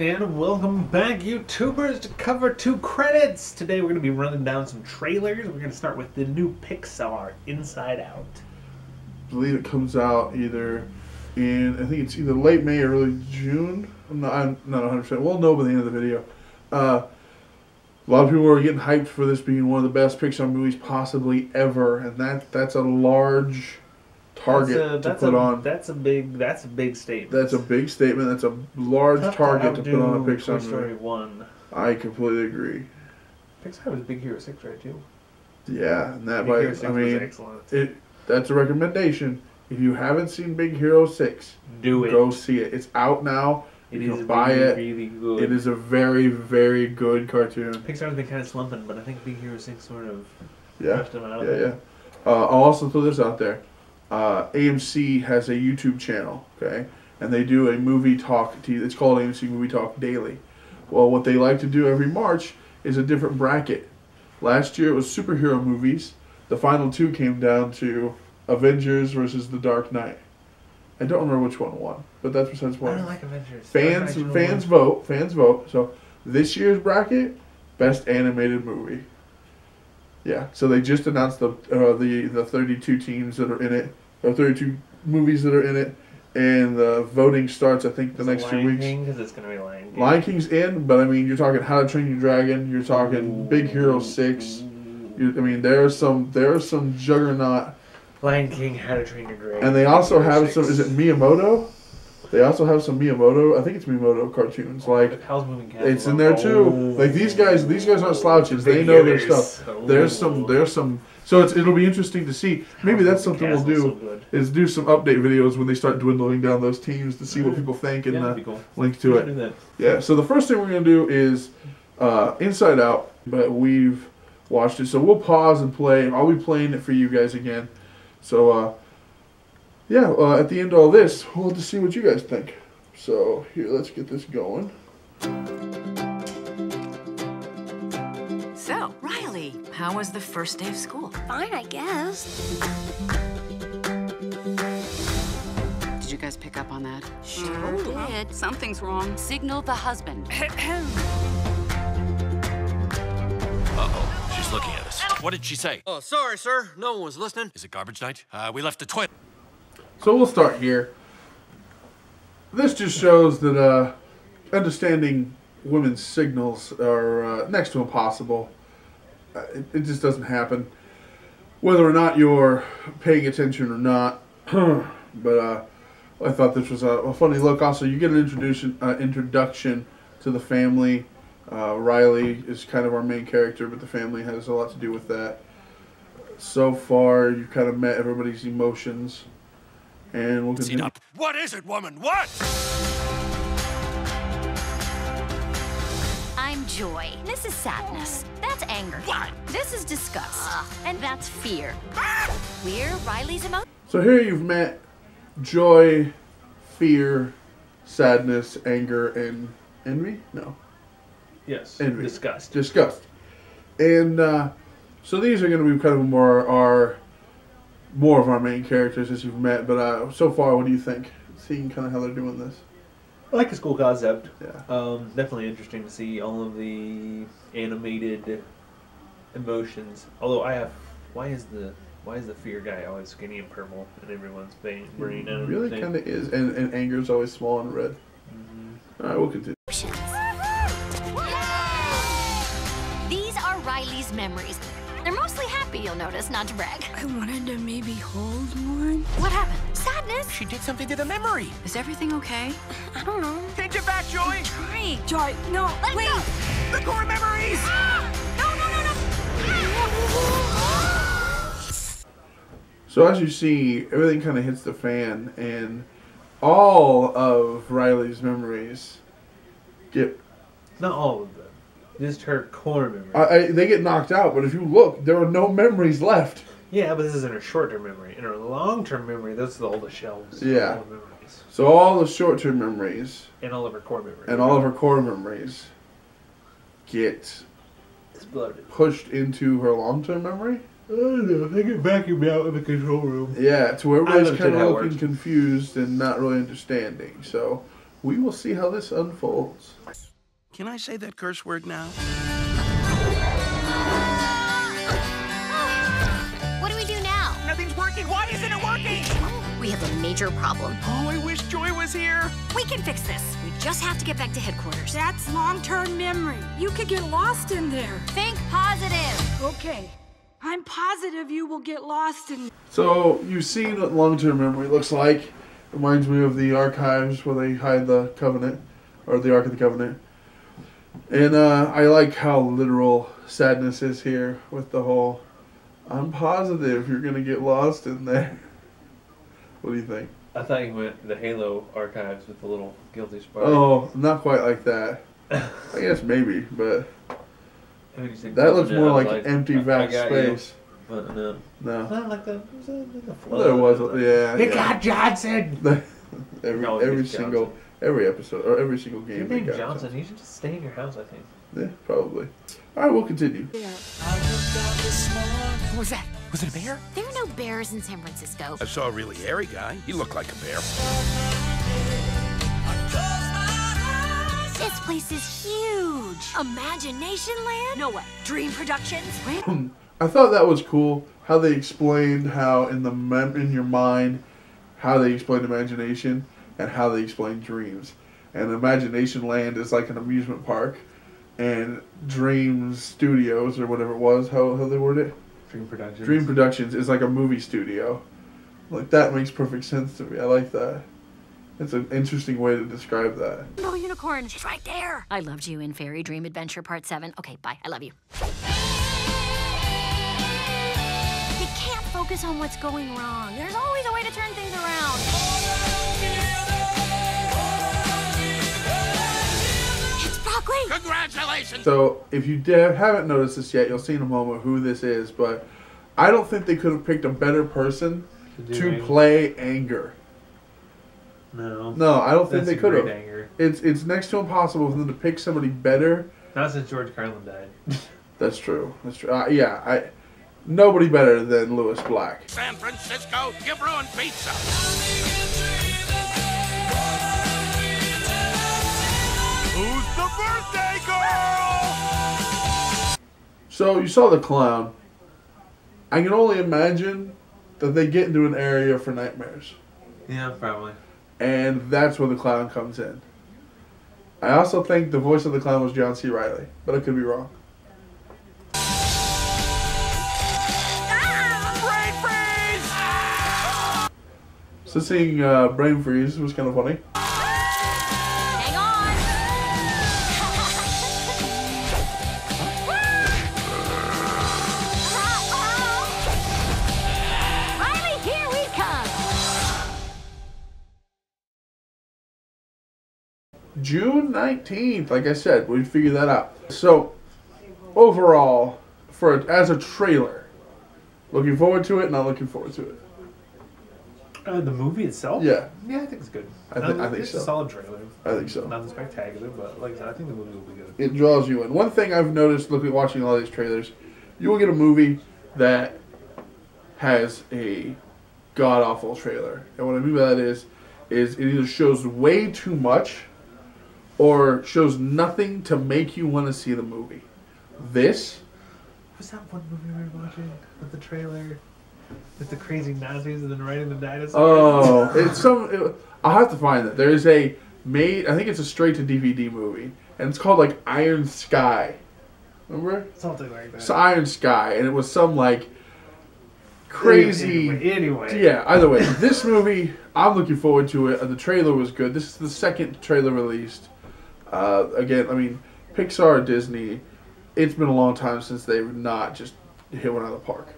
And welcome back, YouTubers, to Cover to Credits. Today we're going to be running down some trailers. We're going to start with the new Pixar, Inside Out. I believe it comes out either in I think it's either late May or early June. I'm not I'm not 100. percent We'll know by the end of the video. Uh, a lot of people are getting hyped for this being one of the best Pixar movies possibly ever, and that that's a large target that's a, that's to put a, on. That's a big. That's a big statement. That's a big statement. That's a large Tough target to, outdo put on a Toy Pixar Story movie. One. I completely agree. Pixar was Big Hero Six, right? Too. Yeah, and that Big by I mean excellent. it. That's a recommendation. If you haven't seen Big Hero Six, Do it. go see it. It's out now. it you is can buy really, it. really good. It is a very, very good cartoon. Pixar's been kind of slumping, but I think Big Hero Six sort of Yeah, pushed them out of yeah, yeah. Uh, I'll also throw this out there. Uh, AMC has a YouTube channel, okay, and they do a movie talk. t- It's called AMC Movie Talk Daily. Well, what they like to do every March is a different bracket. Last year it was superhero movies. The final two came down to Avengers versus The Dark Knight. I don't remember which one won, but that's besides the I don't like Avengers. Fans, fans vote. Fans vote. So this year's bracket, best animated movie. Yeah. So they just announced the uh, the the thirty two teams that are in it, or thirty two movies that are in it, and the voting starts. I think the Is next it Lion weeks. King? Because it's gonna be Lion King. Lion King's in, but I mean, you're talking How to Train Your Dragon. You're talking Big Hero Six. You, I mean, there are some there are some juggernaut, Lion King, How to Train Your Dragon. and they also Hero have some. Is it Miyamoto? They also have some Miyamoto. I think it's Miyamoto cartoons. Like Howl's Moving Castle? It's in there too. Like these guys, these guys aren't slouches. They know their stuff. There's some, there's some. So it's it'll be interesting to see. Maybe that's something we'll do. Is do some update videos when they start dwindling down those teams to see what people think and Yeah, uh, link to it. Yeah. So the first thing we're gonna do is uh, Inside Out, but we've watched it, so we'll pause and play. I'll be playing it for you guys again. So uh, yeah, uh, at the end of all this, we'll just see what you guys think. So here, let's get this going. So, Riley, how was the first day of school? Fine, I guess. Did you guys pick up on that? Sure did. Something's wrong. Signal the husband. Uh-oh, she's looking at us. What did she say? Oh, sorry, sir. No one was listening. Is it garbage night? Uh, we left the toilet. So we'll start here. This just shows that uh, understanding women's signals are uh, next to impossible. Uh, it, it just doesn't happen. Whether or not you're paying attention or not. but uh, I thought this was a, a funny look. Also, you get an introduction uh, introduction to the family. Uh, Riley is kind of our main character, but the family has a lot to do with that. So far, you've kind of met everybody's emotions. And we'll continue. up. What is it, woman? What? I'm joy. This is sadness. That's anger. What? This is disgust. And that's fear. We're Riley's emotions. So here you've met joy, fear, sadness, anger, and envy? No, Yes. Envy. Disgust. disgust. And uh, so these are going to be kind of more our more of our main characters as you've met. But uh, so far, what do you think? Seeing kind of how they're doing this. I like the school concept. Yeah. Um, definitely interesting to see all of the animated emotions. Although I have, why is the why is the fear guy always skinny and purple and everyone's brain brain? I don't really kind of is, and and anger is always small and red. All right, we'll continue. These are Riley's memories. They're mostly happy, you'll notice, not to brag. I wanted to maybe hold one. What happened? Sadness? She did something to the memory. Is everything okay? I don't know. Change it back, Joy. Trying. Joy, no, Let wait. go. The core memories. Ah! No, no, no, no. Ah! So as you see, everything kind of hits the fan, and all of Riley's memories get Not all of them. Just her core memory. I, I, they get knocked out. But if you look, there are no memories left. yeah, but this is in her short-term memory. In her long-term memory, those are all the shelves. Yeah. all the. So all the short-term memories And all of her core memories and all of her core memories get exploded. pushed into her long-term memory. I don't know. They get vacuumed out in the control room. Yeah, to where I everybody's kind of looking confused and not really understanding. So we will see how this unfolds. Can I say that curse word now? What do we do now? Nothing's working. Why isn't it working? We have a major problem. Oh, I wish Joy was here. We can fix this. We just have to get back to headquarters. That's long-term memory. You could get lost in there. Think positive. Okay. I'm positive you will get lost in So you've seen what long-term memory looks like. Reminds me of the archives where they hide the Covenant, or the Ark of the Covenant. And uh, I like how literal sadness is here with the whole. I'm positive you're gonna get lost in there. What do you think? I thought you went the Halo archives with the little guilty spark. Oh, not quite like that. I guess maybe, but And when you that looks more was like empty vast got you. space. But no, No, not like the. Was that like the well, there was, yeah. They yeah. got Johnson. every No, every single Johnson. every episode or every single game. Your they name got Johnson. You should just stay in your house. I think. Yeah, probably. All right, we'll continue. there. What was that? Was it a bear? There are no bears in San Francisco. I saw a really hairy guy. He looked like a bear. This place is huge. Imagination Land? No way. Dream Productions? Um, I thought that was cool how they explained how in the mem- in your mind how they explain imagination and how they explain dreams. And Imagination Land is like an amusement park, and Dreams Studios or whatever it was how how they word it. Dream Productions. Dream Productions is like a movie studio. Like that makes perfect sense to me. I like that. It's an interesting way to describe that. No unicorn. She's right there. I loved you in Fairy Dream Adventure Part 7. Okay, bye. I love you. You focus on what's going wrong. There's always a way to turn things around. It's Broccoli. Congratulations! So, if you haven't noticed this yet, you'll see in a moment who this is. But I don't think they could have picked a better person do to anger. play Anger. No. No, I don't think That's they could have. Anger. It's it's next to impossible for them to pick somebody better. Not since George Carlin died. That's true. That's true. Uh, yeah, I nobody better than Lewis Black. San Francisco, give ruin pizza. Who's the birthday girl? So you saw the clown. I can only imagine that they get into an area for nightmares. Yeah, probably. and that's where the clown comes in. I also think the voice of the clown was John C. Reilly, but I could be wrong. So seeing uh, Brain Freeze was kind of funny. Hang on. Riley, here we come. June 19th, like I said, we figured that out. So overall, for as a trailer, looking forward to it, not looking forward to it. Uh, the movie itself? Yeah, Yeah, I think it's good. I thi- Um, I think it's so. a solid trailer. I think so. Nothing spectacular, but like I said, I think the movie will be good. It draws you in. One thing I've noticed looking watching all these trailers, you will get a movie that has a god awful trailer. And what I mean by that is is it either shows way too much or shows nothing to make you want to see the movie. This Was that one movie we were watching with the trailer? With the crazy Nazis and then riding the dinosaurs? Oh, it's some. It, I'll have to find it. There is a made. I think it's a straight to DVD movie, and it's called like Iron Sky. Remember? Something like that. It's Iron Sky, and it was some like crazy. Anyway, anyway. Yeah. Either way, this movie I'm looking forward to it. Uh, The trailer was good. This is the second trailer released. Uh, again, I mean, Pixar, Disney. It's been a long time since they've not just hit one out of the park.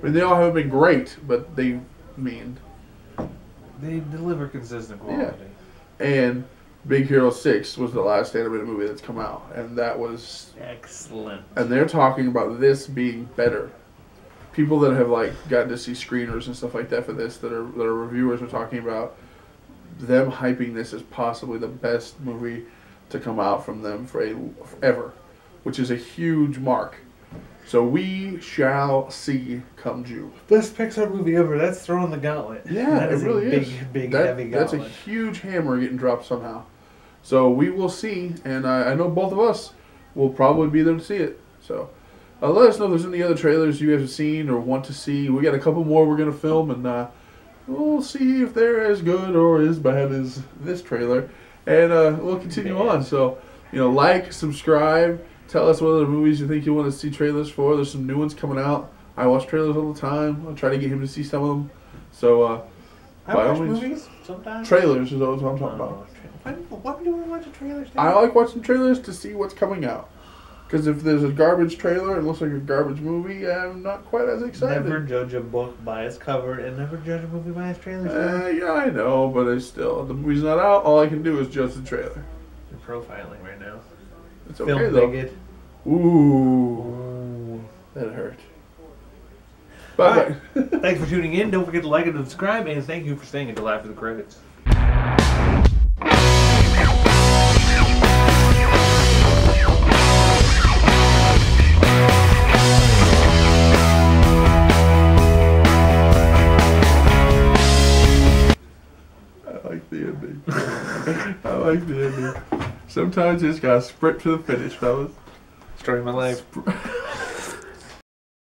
I mean, they all haven't been great, but they mean They deliver consistent quality. Yeah. And Big Hero Six was the last animated movie that's come out, and that was Excellent. and they're talking about this being better. People that have like gotten to see screeners and stuff like that for this, that are that are reviewers, are talking about them hyping this as possibly the best movie to come out from them for a ever, which is a huge mark. So we shall see come June. Best Pixar movie ever. That's throwing the gauntlet. Yeah, that it is really a big, is. big, That- heavy gauntlet. That's a huge hammer getting dropped somehow. So we will see, and I, I know both of us will probably be there to see it. So uh, let us know if there's any other trailers you guys have seen or want to see. We got a couple more we're gonna film, and uh, we'll see if they're as good or as bad as this trailer, and uh, we'll continue on. So you know, like, subscribe, tell us what other movies you think you want to see trailers for. There's some new ones coming out. I watch trailers all the time. I'll try to get him to see some of them. So. Uh, I by all watch means- movies sometimes. Trailers is always what I'm talking about. Why, why do you want to watch a trailer? I like watching trailers to see what's coming out. Because if there's a garbage trailer and it looks like a garbage movie, I'm not quite as excited. Never judge a book by its cover, and never judge a movie by its trailer. Uh, yeah, I know, but I still, the movie's not out. All I can do is judge the trailer. You're profiling right now. It's okay Film though. bigot. Ooh, that hurt. Bye bye. Thanks for tuning in. Don't forget to like and subscribe, and thank you for staying until after the credits. I like the ending. I like the ending. Sometimes you just gotta sprint to the finish, fellas. Story of my life.